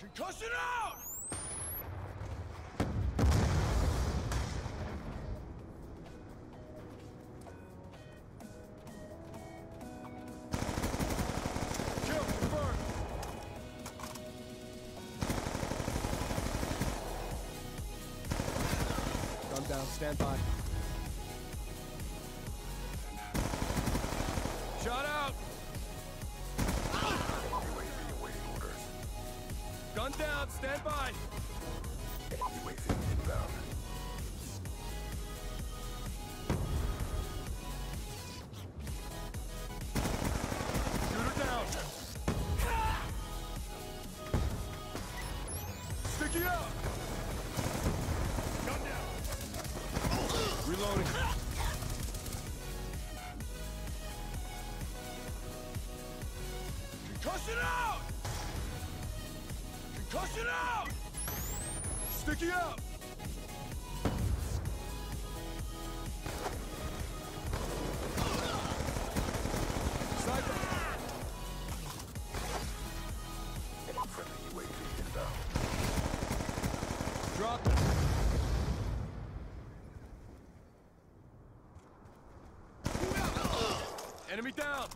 Concussion out! Gun down, stand by. Stand by! UAV inbound. Shoot her down! Sticky up! Gun down! Reloading. Concussion out! Concussion out! Sticky inbound. Drop it! Enemy down!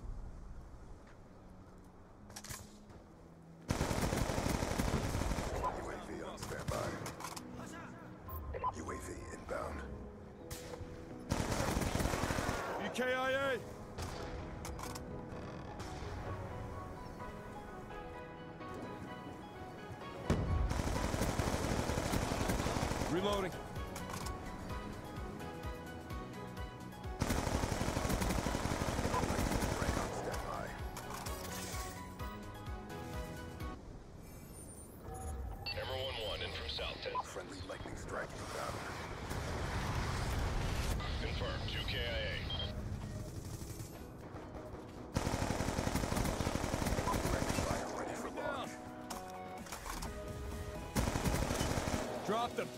10. Friendly lightning strike inbound. Confirmed. 2 KIA. Direct fire ready for launch. Drop them.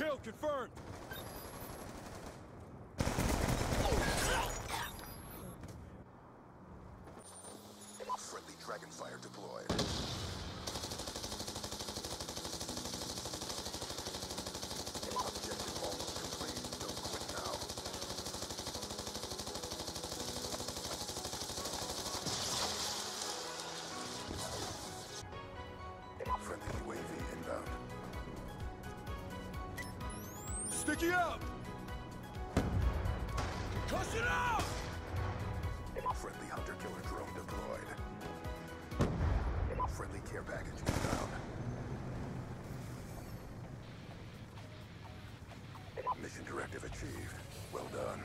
Kill confirmed. Friendly Dragonfire deployed. Sticky up. Concussion out. Friendly hunter-killer drone deployed. Friendly care package inbound. Mission directive achieved. Well done.